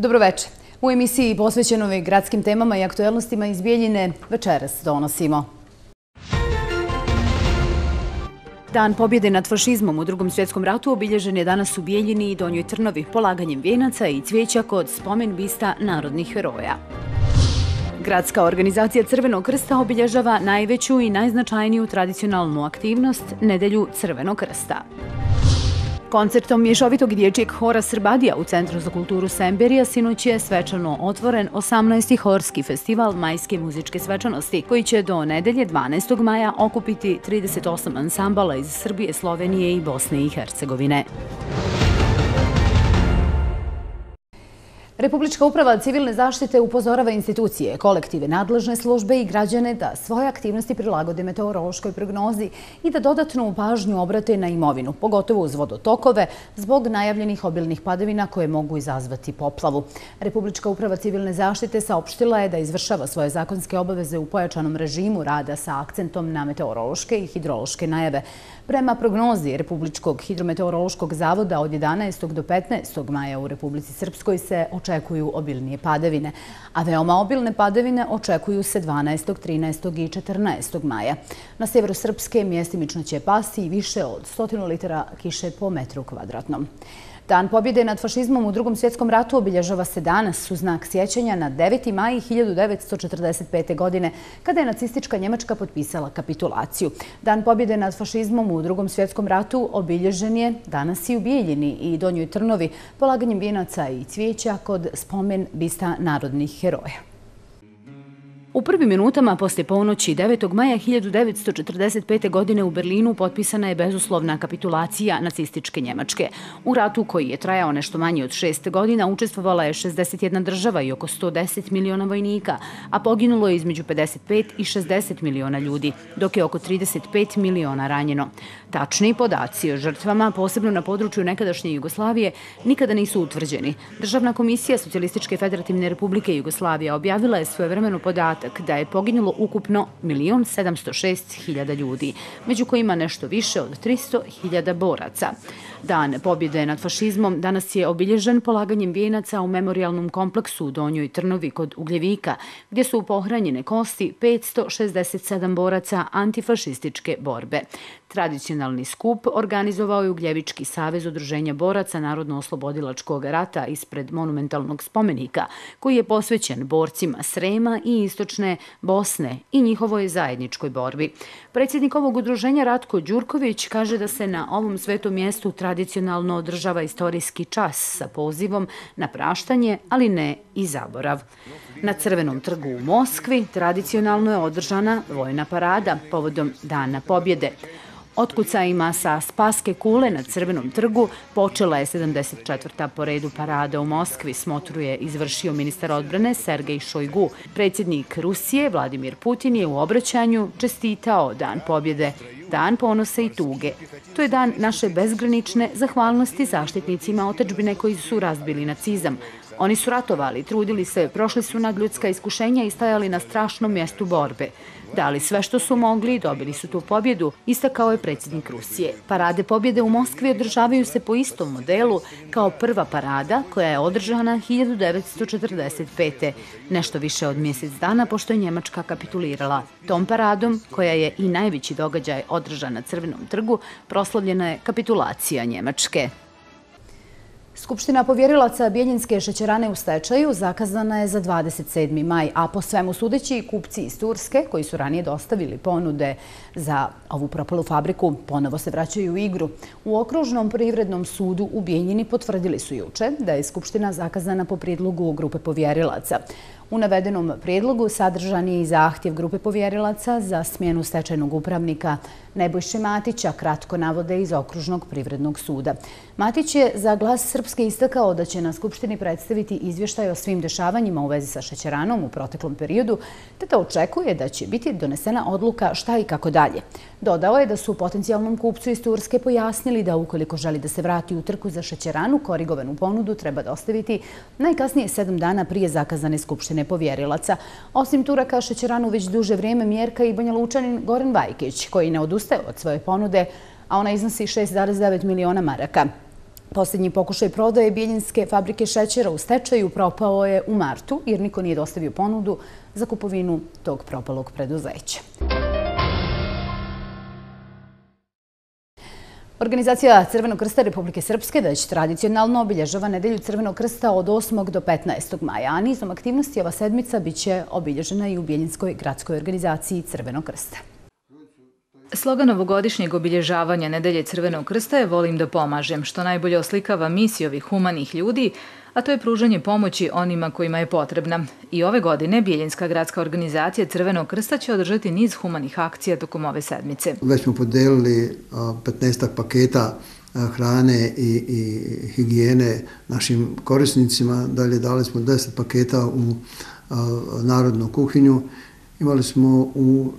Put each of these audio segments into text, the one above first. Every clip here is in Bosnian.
Dobroveče. U emisiji posvećenoj gradskim temama i aktuelnostima iz Bijeljine večeras donosimo. Dan pobjede nad fašizmom u drugom svjetskom ratu obilježen je danas u Bijeljini i Donjoj Trnovi polaganjem vijenaca i cvijeća kod spomen bista narodnih heroja. Gradska organizacija Crvenog krsta obilježava najveću i najznačajniju tradicionalnu aktivnost Nedelju Crvenog krsta. Koncertom mješovitog dječjeg hora Srbadija u Centru za kulturu Semberija sinoć je svečano otvoren 18. horski festival majske muzičke svečanosti, koji će do nedelje 12. maja okupiti 38 ansambala iz Srbije, Slovenije i Bosne i Hercegovine. Republička uprava civilne zaštite upozorava institucije, kolektive, nadležne službe i građane da svoje aktivnosti prilagode meteorološkoj prognozi i da dodatnu pažnju obrate na imovinu, pogotovo uz vodotokove, zbog najavljenih obilnih padavina koje mogu izazvati poplavu. Republička uprava civilne zaštite saopštila je da izvršava svoje zakonske obaveze u pojačanom režimu rada sa akcentom na meteorološke i hidrološke najave. Prema prognozi Republičkog hidrometeorološkog zavoda od 11. do 15. maja u Republici Srpskoj se očekuju obilnije padavine, a veoma obilne padavine očekuju se 12., 13. i 14. maja. Na sjeveru Srpske mjestimično će pasti više od 100 litara kiše po metru kvadratnom. Dan pobjede nad fašizmom u drugom svjetskom ratu obilježava se danas u znak sjećanja na 9. maj 1945. godine, kada je nacistička Njemačka potpisala kapitulaciju. Dan pobjede nad fašizmom u drugom svjetskom ratu obilježen je danas i u Bijeljini i Donjoj Trnovi polaganjem vijenaca i cvijeća kod spomen bista narodnih heroja. U prvim minutama poslije ponoći 9. maja 1945. godine u Berlinu potpisana je bezuslovna kapitulacija nacističke Njemačke. U ratu koji je trajao nešto manje od šest godina učestvovala je 61 država i oko 110 miliona vojnika, a poginulo je između 55 i 60 miliona ljudi, dok je oko 35 miliona ranjeno. Tačni podaci o žrtvama, posebno na području nekadašnje Jugoslavije, nikada nisu utvrđeni. Državna komisija Socialističke federativne republike Jugoslavije objavila je svojevremeno vremeno podatak da je poginulo ukupno 1.706.000 ljudi, među kojima nešto više od 300.000 boraca. Dan pobjede nad fašizmom danas je obilježen polaganjem vijenaca u memorialnom kompleksu u Donjoj Trnovi kod Ugljevika, gdje su pohranjene kosti 567 boraca antifašističke borbe. Tradicionalni skup organizovao je Ugljevički savez udruženja boraca Narodno-oslobodilačkog rata ispred monumentalnog spomenika, koji je posvećen borcima Srema i Istočne Bosne i njihovoj zajedničkoj borbi. Predsjednik ovog udruženja Ratko Đurković kaže da se na ovom svetom mjestu tradicionalno održava istorijski čas sa pozivom na praštanje, ali ne i zaborav. Na Crvenom trgu u Moskvi tradicionalno je održana vojna parada povodom Dana pobjede. Otkucajima sa Spaske kule na Crvenom trgu počela je 74. po redu parada u Moskvi, smotru je izvršio ministar odbrane Sergej Šojgu. Predsjednik Rusije Vladimir Putin je u obraćanju čestitao Dan pobjede, dan ponose i tuge. To je dan naše bezgranične zahvalnosti zaštitnicima otečbine koji su razbili nacizam. Oni su ratovali, trudili se, prošli su nad ljudska iskušenja i stajali na strašnom mjestu borbe. Dali sve što su mogli i dobili su tu pobjedu, istakao je predsjednik Rusije. Parade pobjede u Moskvi održavaju se po istom modelu kao prva parada koja je održana 1945. Nešto više od mjesec dana pošto je Njemačka kapitulirala. Tom paradom, koja je i najveći događaj održan na Crvenom trgu, proslavljena je kapitulacija Njemačke. Skupština povjerilaca Bijeljinske šećerane u stečaju zakazana je za 27. maj, a po svemu sudeći kupci iz Turske, koji su ranije dostavili ponude za ovu propalu fabriku, ponovo se vraćaju u igru. U okružnom privrednom sudu u Bijeljini potvrdili su juče da je Skupština zakazana po prijedlogu grupe povjerilaca. U navedenom prijedlogu sadržan je i zahtjev grupe povjerilaca za smjenu stečajnog upravnika Nebojše Matića, kratko navode iz okružnog privrednog suda. Matić je za glas Srpske istakao da će na Skupštini predstaviti izvještaj o svim dešavanjima u vezi sa šećeranom u proteklom periodu, te da očekuje da će biti donesena odluka šta i kako dalje. Dodao je da su potencijalnom kupcu iz Turske pojasnili da ukoliko želi da se vrati u trku za šećeranu, korigovanu ponudu treba dostaviti najkasnije sedam dana prije zakazane Skupštine povjerilaca. Osim Turaka, šećeranu već duže vrijeme mjerka i Banja Lučanin Goran Vajkić, koji ne odustaje od svoje ponude, a ona iznosi 6,9 miliona maraka. Posljednji pokušaj prodaje Bijeljinske fabrike šećera u stečaju propao je u martu jer niko nije dostavio ponudu za kupovinu tog propalog preduzeća. Organizacija Crvenog krsta Republike Srpske već tradicionalno obilježava nedelju Crvenog krsta od 8. do 15. maja, a nizom aktivnosti ova sedmica biće obilježena i u Bijeljinskoj gradskoj organizaciji Crvenog krsta. Slogan ovogodišnjeg obilježavanja Nedelje Crvenog krsta je Volim da pomažem, što najbolje oslikava misiju ovih humanih ljudi, a to je pružanje pomoći onima kojima je potrebna. I ove godine Bijeljinska gradska organizacija Crvenog krsta će održati niz humanih akcija tokom ove sedmice. Već smo podelili 15 paketa hrane i, i higijene našim korisnicima. Dalje dali smo 10 paketa u narodnu kuhinju Imali smo u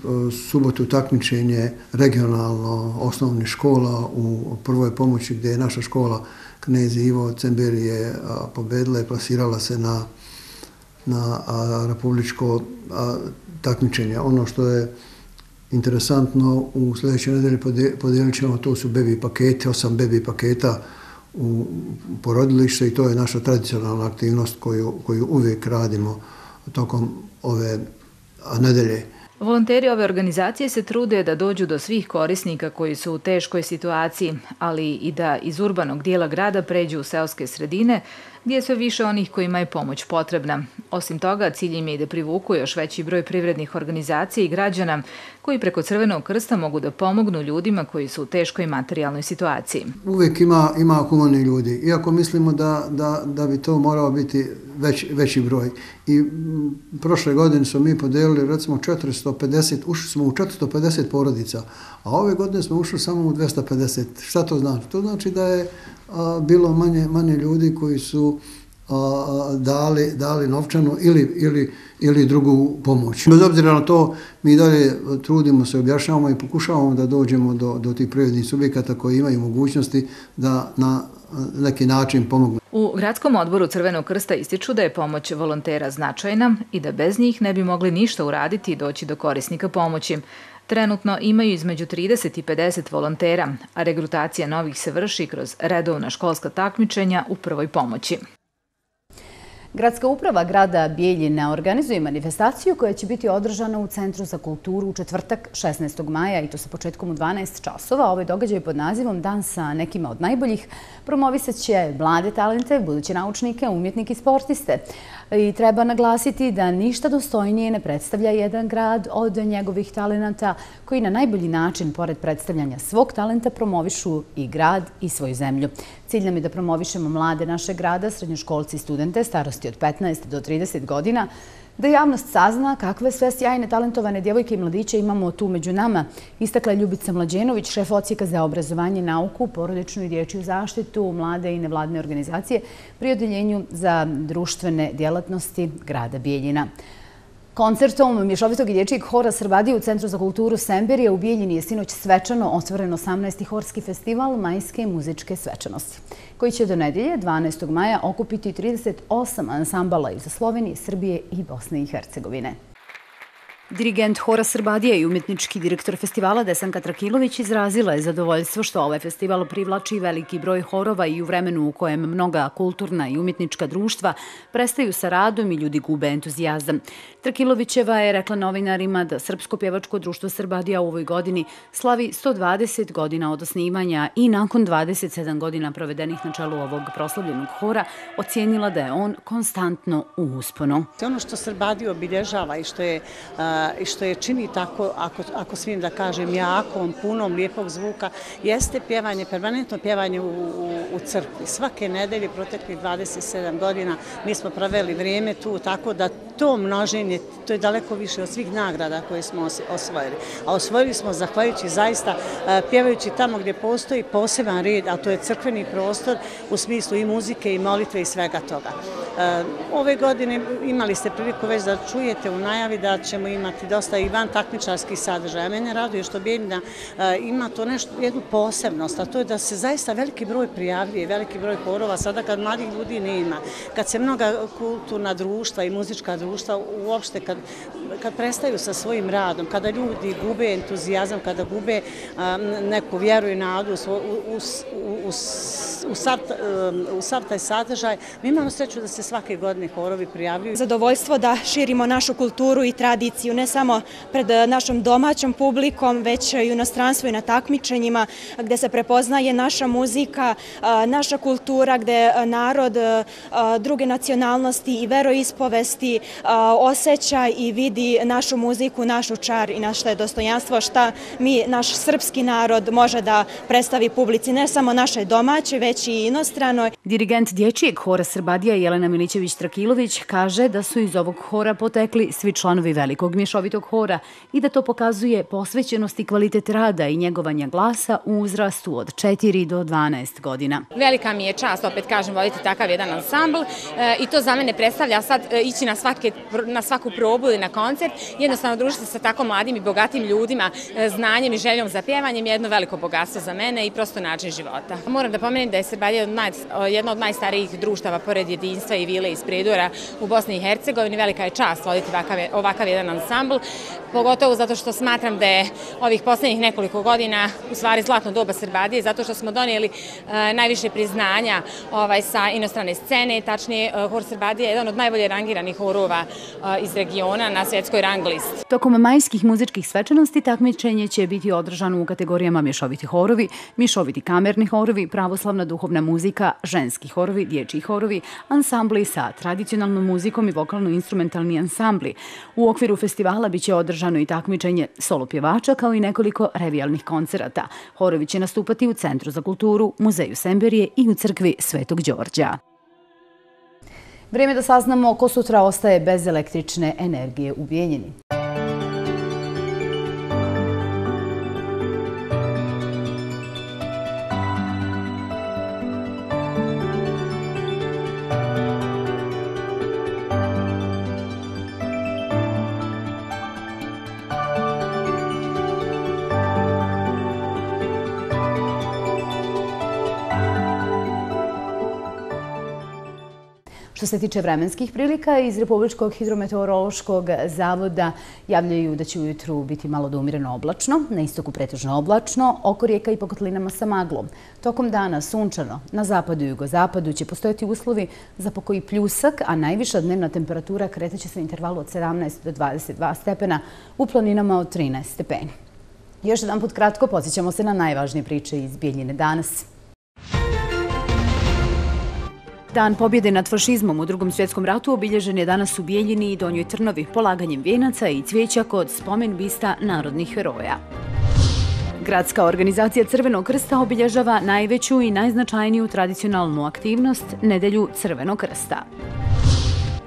subotu takmičenje regionalno osnovnih škola u prvoj pomoći gdje je naša škola knez Ivo Cemberije pobedila i plasirala se na, na republičko takmičenje. Ono što je interesantno, u sljedećoj nedelji podijelit ćemo, to su bebi pakete, osam bebi paketa u porodilište i to je naša tradicionalna aktivnost koju, koju uvijek radimo tokom ove nedelje. Volonteri ove organizacije se trude da dođu do svih korisnika koji su u teškoj situaciji, ali i da iz urbanog dijela grada pređu u seoske sredine, gdje je sve više onih kojima je pomoć potrebna. Osim toga, cilj im je i da privuku još veći broj privrednih organizacija i građana koji preko Crvenog krsta mogu da pomognu ljudima koji su u teškoj materijalnoj situaciji. Uvijek ima, ima humani ljudi, iako mislimo da, da, da bi to morao biti već, veći broj. I prošle godine smo mi podelili recimo 450, ušli smo u 450 porodica, a ove godine smo ušli samo u 250. Šta to znači? To znači da je a, bilo manje, manje ljudi koji su a, dali, dali novčanu ili, ili, ili drugu pomoć. Bez obzira na to, mi dalje trudimo se, objašnjavamo i pokušavamo da dođemo do, do tih prirodnih subjekata koji imaju mogućnosti da na neki način pomognu. U gradskom odboru Crvenog krsta ističu da je pomoć volontera značajna i da bez njih ne bi mogli ništa uraditi i doći do korisnika pomoći. Trenutno imaju između 30 i 50 volontera, a regrutacija novih se vrši kroz redovna školska takmičenja u prvoj pomoći. Gradska uprava grada Bijeljina organizuje manifestaciju koja će biti održana u Centru za kulturu u četvrtak 16. maja i to sa početkom u 12 časova. Ovaj događaj pod nazivom Dan sa nekima od najboljih promovisat će mlade talente, buduće naučnike, umjetnike i sportiste. I treba naglasiti da ništa dostojnije ne predstavlja jedan grad od njegovih talenata koji na najbolji način, pored predstavljanja svog talenta, promovišu i grad i svoju zemlju. Cilj nam je da promovišemo mlade naše grada, srednjoškolci i studente starosti od 15 do 30 godina, da javnost sazna kakve sve sjajne talentovane djevojke i mladiće imamo tu među nama. Istakla je Ljubica Mlađenović, šef ocijeka za obrazovanje, nauku, porodičnu i dječju zaštitu, mlade i nevladne organizacije pri odeljenju za društvene djelatnosti grada Bijeljina. Koncertom Mješovitog i dječijeg hora Srbadije u Centru za kulturu Semberije u Bijeljini je sinoć svečano otvoren 18. horski festival Majske muzičke svečanosti, koji će do nedelje 12. maja okupiti 38 ansambala iz Slovenije, Srbije i Bosne i Hercegovine. Dirigent Hora Srbadija i umjetnički direktor festivala Desanka Trakilović izrazila je zadovoljstvo što ovaj festival privlači veliki broj horova i u vremenu u kojem mnoga kulturna i umjetnička društva prestaju sa radom i ljudi gube entuzijazam. Trakilovićeva je rekla novinarima da Srpsko pjevačko društvo Srbadija u ovoj godini slavi 120 godina od osnivanja i nakon 27 godina provedenih na čelu ovog proslavljenog hora ocijenila da je on konstantno u usponu. Ono što Srbadija obilježava i što je i što je čini tako, ako, ako smijem da kažem, jakom, punom, lijepog zvuka, jeste pjevanje, permanentno pjevanje u, u, u crkvi. Svake nedelje, proteklih 27 godina, mi smo praveli vrijeme tu, tako da to množenje, to je daleko više od svih nagrada koje smo osvojili. A osvojili smo zahvaljujući zaista e, pjevajući tamo gdje postoji poseban red, a to je crkveni prostor u smislu i muzike i molitve i svega toga. E, ove godine imali ste priliku već da čujete u najavi da ćemo imati imati dosta i van takmičarskih sadržaja. Mene raduje što Bijeljina e, ima to nešto, jednu posebnost, a to je da se zaista veliki broj prijavljuje, veliki broj horova, sada kad mladih ljudi ne ima, kad se mnoga kulturna društva i muzička društva uopšte, kad, kad prestaju sa svojim radom, kada ljudi gube entuzijazam, kada gube neku vjeru i nadu u, u, u, u sav, sav taj sadržaj. Mi imamo sreću da se svake godine horovi prijavljuju. Zadovoljstvo da širimo našu kulturu i tradiciju, ne samo pred e, našom domaćom publikom, već i u inostranstvu i na takmičenjima, gde se prepoznaje naša muzika, e, naša kultura, gde e, narod druge nacionalnosti i veroispovesti osjeća i vidi našu muziku, našu čar i naše dostojanstvo, šta mi, naš srpski narod, može da predstavi publici, ne samo naše domaće, već i inostranoj. Dirigent dječijeg hora Srbadija Jelena Milićević-Trakilović kaže da su iz ovog hora potekli svi članovi velikog mješovitog hora i da to pokazuje posvećenost i kvalitet rada i njegovanja glasa u uzrastu od 4 do 12 godina. Velika mi je čast, opet kažem, voditi takav jedan ansambl e, i to za mene predstavlja sad e, ići na, svake, na svaku probu ili na koncert, koncert. jednostavno družiti se sa tako mladim i bogatim ljudima, e, znanjem i željom za pjevanjem je jedno veliko bogatstvo za mene i prosto način života. Moram da pomenem da je Srbalje jedna od najstarijih društava pored jedinstva i vile iz Pridora u Bosni i Hercegovini. Velika je čast voditi ovakav jedan ansambl, pogotovo zato što smatram da je ovih posljednjih nekoliko godina u stvari zlatno doba Srbadije, zato što smo donijeli e, najviše priznanja ovaj, sa inostrane scene, tačnije e, Hor Srbadije je jedan od najbolje rangiranih horova e, iz regiona na svjetskoj rang listi. Tokom majskih muzičkih svečanosti takmičenje će biti održano u kategorijama mješoviti horovi, mješoviti kamerni horovi, pravoslavna duhovna muzika, ženski horovi, dječji horovi, ansambli sa tradicionalnom muzikom i vokalno-instrumentalni ansambli. U okviru festivala biće održano i takmičenje solo pjevača kao i nekoliko revijalnih koncerata. Horovi će nastupati u Centru za kulturu, Muzeju Semberije i u Crkvi Svetog Đorđa. Vrijeme da saznamo ko sutra ostaje bez električne energije u Bijeljini. Se tiče vremenskih prilika, iz Republičkog hidrometeorološkog zavoda javljaju da će ujutru biti malo umireno oblačno, na istoku pretežno oblačno, oko rijeka i po kotlinama sa maglom. Tokom dana sunčano, na zapadu i jugozapadu će postojati uslovi za pokoji pljusak, a najviša dnevna temperatura kretaće se u intervalu od 17 do 22 stepena, u planinama od 13 stepeni. Još jedan put kratko posjećamo se na najvažnije priče iz Bijeljine danas. Dan pobjede nad fašizmom u drugom svjetskom ratu obilježen je danas u Bijeljini i Donjoj Trnovi polaganjem vijenaca i cvijeća kod spomen bista narodnih heroja. Gradska organizacija Crvenog krsta obilježava najveću i najznačajniju tradicionalnu aktivnost Nedelju Crvenog krsta.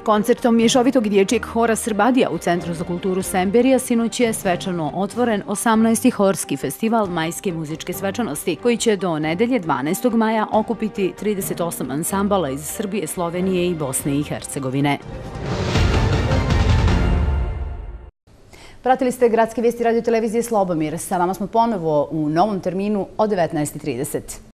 Koncertom mješovitog dječjeg hora Srbadija u Centru za kulturu Semberija sinoć je svečano otvoren 18. horski festival majske muzičke svečanosti, koji će do nedelje 12. maja okupiti 38 ansambala iz Srbije, Slovenije i Bosne i Hercegovine. Pratili ste gradske vijesti radio televizije Slobomir. Sa vama smo ponovo u novom terminu od 19.30.